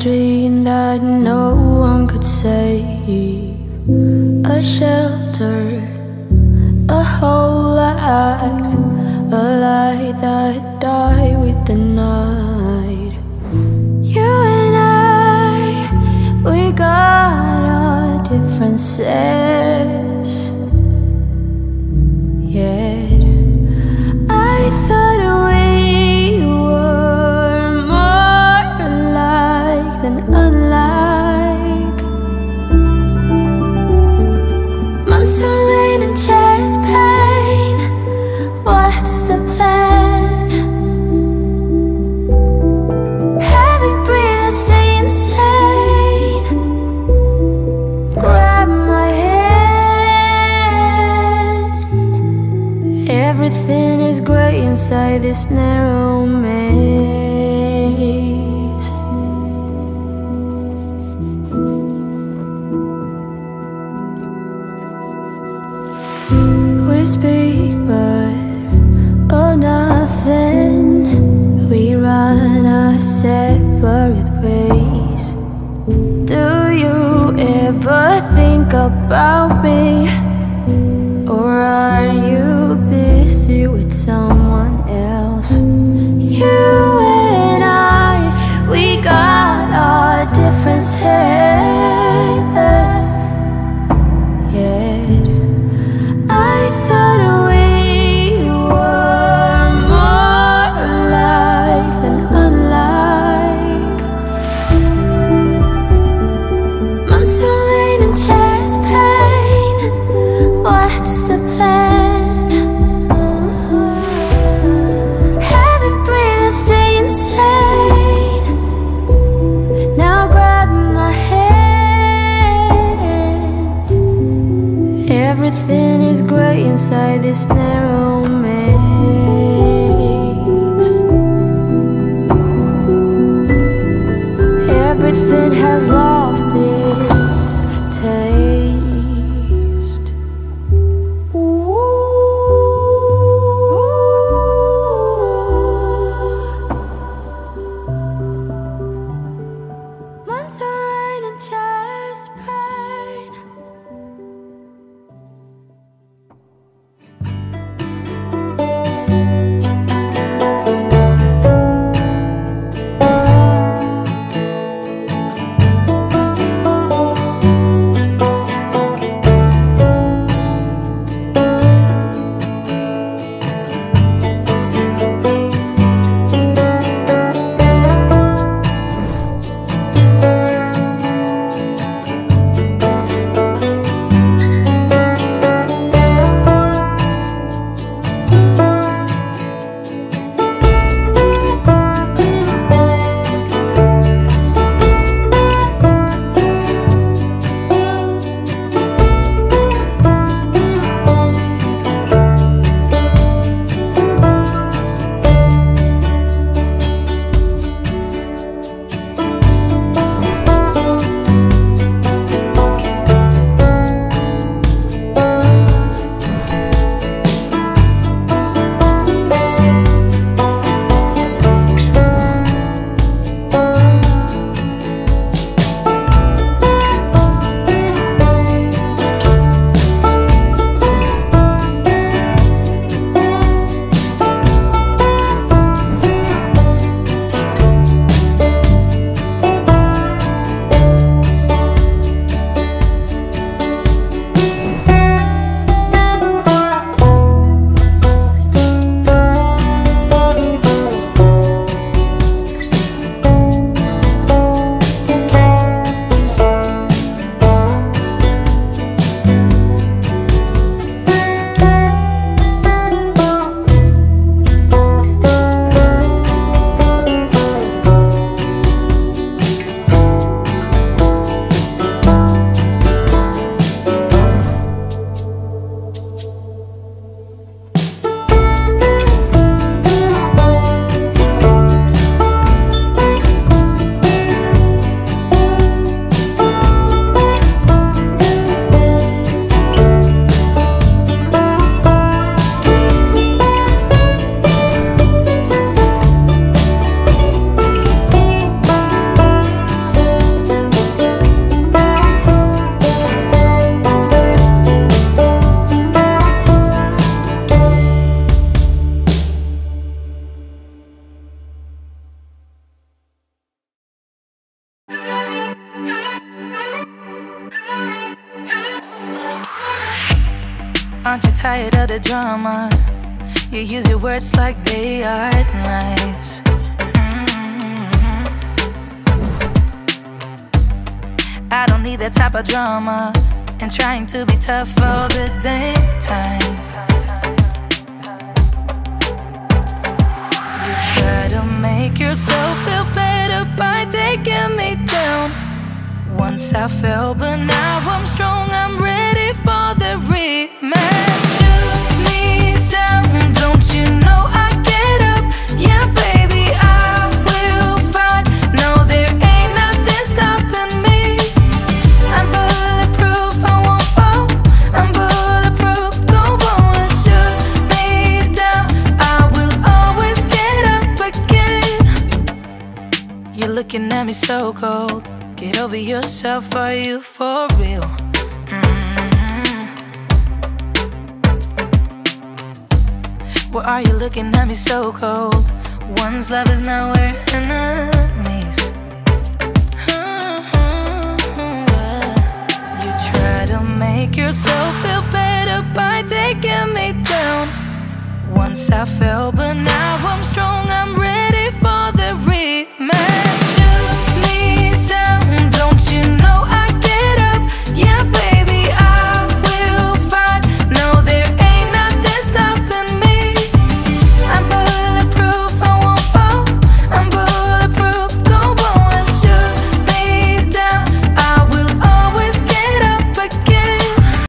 dream that no one could save, a shelter, a whole act, a light that died with the night. You and I, we got our differences. Yet this narrow maze. We speak, but oh, nothing. We run our separate ways. Do you ever think about me? Or are you busy with someone differences. everything is gray inside this narrow tired of the drama. You use your words like they are knives. Mm-hmm. I don't need that type of drama. And trying to be tough all the damn time. You try to make yourself feel better by taking me down. Once I fell, but now I'm strong. got me so cold. Get over yourself, are you for real? Mm-hmm. Why are you looking at me so cold? One's love is now we're enemies. Uh-huh. You try to make yourself feel better by taking me down. Once I fell, but now I'm strong, I'm ready for the rematch.